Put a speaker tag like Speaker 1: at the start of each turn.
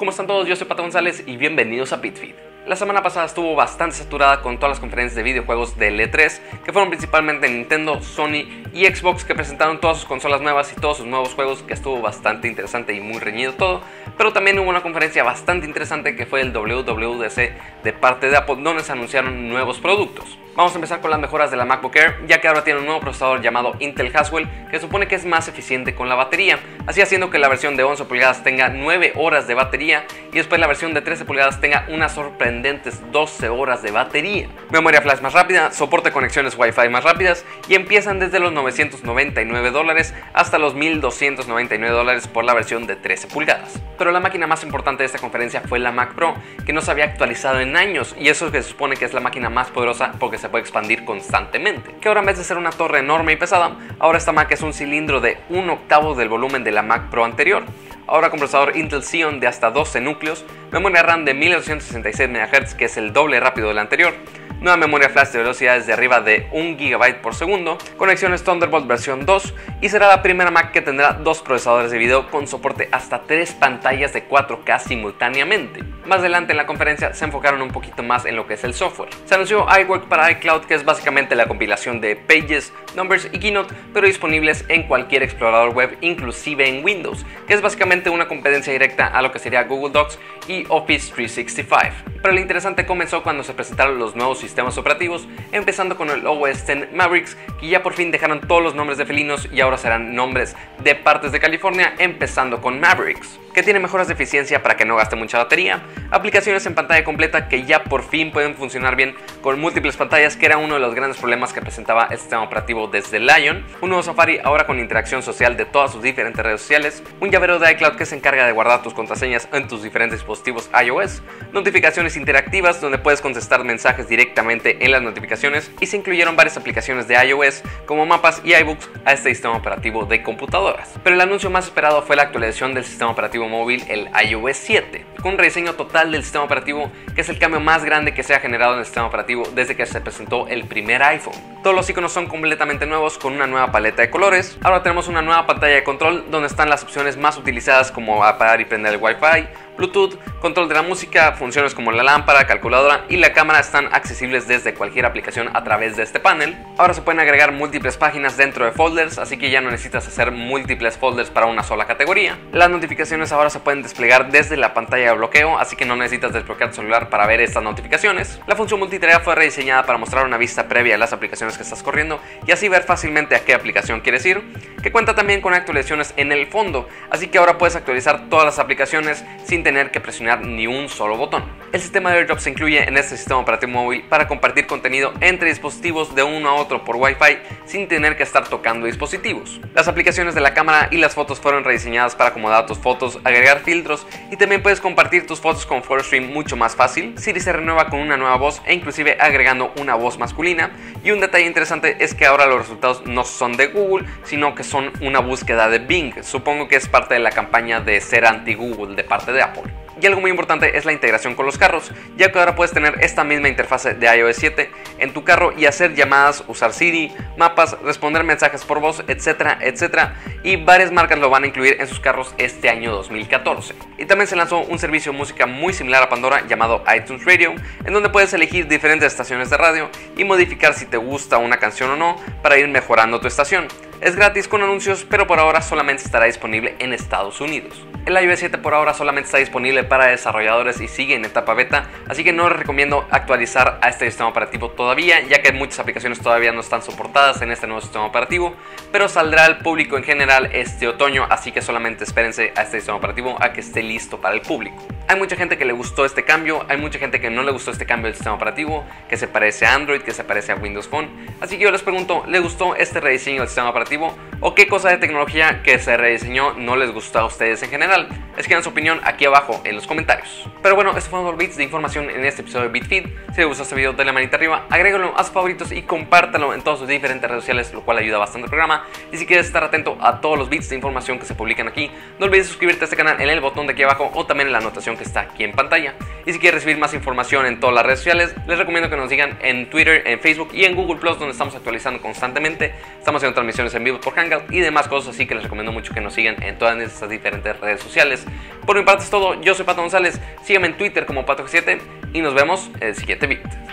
Speaker 1: ¿Cómo están todos? Yo soy Pato González y bienvenidos a BitFeed. La semana pasada estuvo bastante saturada con todas las conferencias de videojuegos del E3, que fueron principalmente Nintendo, Sony y Xbox, que presentaron todas sus consolas nuevas y todos sus nuevos juegos, que estuvo bastante interesante y muy reñido todo. Pero también hubo una conferencia bastante interesante que fue el WWDC de parte de Apple, donde se anunciaron nuevos productos. Vamos a empezar con las mejoras de la MacBook Air, ya que ahora tiene un nuevo procesador llamado Intel Haswell, que supone que es más eficiente con la batería, así haciendo que la versión de 11 pulgadas tenga 9 horas de batería y después la versión de 13 pulgadas tenga unas sorprendentes 12 horas de batería. Memoria flash más rápida, soporte conexiones Wi-Fi más rápidas y empiezan desde los 999 dólares hasta los 1299 dólares por la versión de 13 pulgadas. Pero la máquina más importante de esta conferencia fue la Mac Pro, que no se había actualizado en años y eso es que se supone que es la máquina más poderosa porque se puede expandir constantemente. Que ahora en vez de ser una torre enorme y pesada, ahora esta Mac es un cilindro de un octavo del volumen de la Mac Pro anterior. Ahora con procesador Intel Xeon de hasta 12 núcleos, memoria RAM de 1266 MHz que es el doble rápido del anterior, nueva memoria flash de velocidades de arriba de 1 GB por segundo, conexiones Thunderbolt versión 2 y será la primera Mac que tendrá dos procesadores de video con soporte hasta tres pantallas de 4K simultáneamente. Más adelante en la conferencia se enfocaron un poquito más en lo que es el software. Se anunció iWork para iCloud que es básicamente la compilación de Pages, Numbers y Keynote, pero disponibles en cualquier explorador web, inclusive en Windows, que es básicamente una competencia directa a lo que sería Google Docs y Office 365. Pero lo interesante comenzó cuando se presentaron los nuevos sistemas operativos, empezando con el OS X Mavericks, que ya por fin dejaron todos los nombres de felinos y ahora serán nombres de partes de California, empezando con Mavericks, que tiene mejoras de eficiencia para que no gaste mucha batería, aplicaciones en pantalla completa que ya por fin pueden funcionar bien con múltiples pantallas, que era uno de los grandes problemas que presentaba el sistema operativo desde Lion, un nuevo Safari ahora con interacción social de todas sus diferentes redes sociales, un llavero de iCloud que se encarga de guardar tus contraseñas en tus diferentes dispositivos iOS, notificaciones interactivas donde puedes contestar mensajes directamente en las notificaciones y se incluyeron varias aplicaciones de iOS como mapas y iBooks a este sistema operativo de computadoras. Pero el anuncio más esperado fue la actualización del sistema operativo móvil, el iOS 7, con un rediseño total del sistema operativo que es el cambio más grande que se ha generado en el sistema operativo desde que se presentó el primer iPhone. Todos los iconos son completamente nuevos con una nueva paleta de colores. Ahora tenemos una nueva pantalla de control donde están las opciones más utilizadas como apagar y prender el Wi-Fi, Bluetooth, control de la música, funciones como la lámpara, calculadora y la cámara están accesibles desde cualquier aplicación a través de este panel. Ahora se pueden agregar múltiples páginas dentro de folders, así que ya no necesitas hacer múltiples folders para una sola categoría. Las notificaciones ahora se pueden desplegar desde la pantalla de bloqueo, así que no necesitas desbloquear tu celular para ver estas notificaciones. La función multitarea fue rediseñada para mostrar una vista previa de las aplicaciones que estás corriendo y así ver fácilmente a qué aplicación quieres ir, que cuenta también con actualizaciones en el fondo, así que ahora puedes actualizar todas las aplicaciones sin tener que presionar ni un solo botón. El sistema de AirDrop se incluye en este sistema operativo móvil para compartir contenido entre dispositivos de uno a otro por Wi-Fi sin tener que estar tocando dispositivos. Las aplicaciones de la cámara y las fotos fueron rediseñadas para acomodar tus fotos, agregar filtros y también puedes compartir tus fotos con PhotoStream mucho más fácil. Siri se renueva con una nueva voz e inclusive agregando una voz masculina. Y un detalle interesante es que ahora los resultados no son de Google, sino que son una búsqueda de Bing. Supongo que es parte de la campaña de ser anti-Google de parte de Apple. Y algo muy importante es la integración con los carros, ya que ahora puedes tener esta misma interfase de iOS 7 en tu carro y hacer llamadas, usar Siri, mapas, responder mensajes por voz, etcétera, etcétera. Y varias marcas lo van a incluir en sus carros este año 2014. Y también se lanzó un servicio de música muy similar a Pandora llamado iTunes Radio, en donde puedes elegir diferentes estaciones de radio y modificar si te gusta una canción o no para ir mejorando tu estación. Es gratis con anuncios, pero por ahora solamente estará disponible en Estados Unidos. El iOS 7 por ahora solamente está disponible para desarrolladores y sigue en etapa beta, así que no les recomiendo actualizar a este sistema operativo todavía, ya que muchas aplicaciones todavía no están soportadas en este nuevo sistema operativo, pero saldrá al público en general este otoño, así que solamente espérense a este sistema operativo a que esté listo para el público. Hay mucha gente que le gustó este cambio, hay mucha gente que no le gustó este cambio del sistema operativo, que se parece a Android, que se parece a Windows Phone, así que yo les pregunto, ¿le gustó este rediseño del sistema operativo? o qué cosa de tecnología que se rediseñó no les gustó a ustedes en general. Escriban su opinión aquí abajo en los comentarios. Pero bueno, estos fueron los bits de información en este episodio de BitFeed. Si les gustó este video, denle manita arriba, agrégalo a sus favoritos y compártalo en todas sus diferentes redes sociales, lo cual ayuda bastante al programa. Y si quieres estar atento a todos los bits de información que se publican aquí, no olvides suscribirte a este canal en el botón de aquí abajo o también en la anotación que está aquí en pantalla. Y si quieres recibir más información en todas las redes sociales, les recomiendo que nos sigan en Twitter, en Facebook y en Google Plus, donde estamos actualizando constantemente. Estamos haciendo transmisiones en vivo por Hangout y demás cosas, así que les recomiendo mucho que nos sigan en todas estas diferentes redes sociales. Por mi parte es todo, yo soy Pato González, sígueme en Twitter como Pato7 y nos vemos en el siguiente beat.